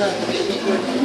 くださ。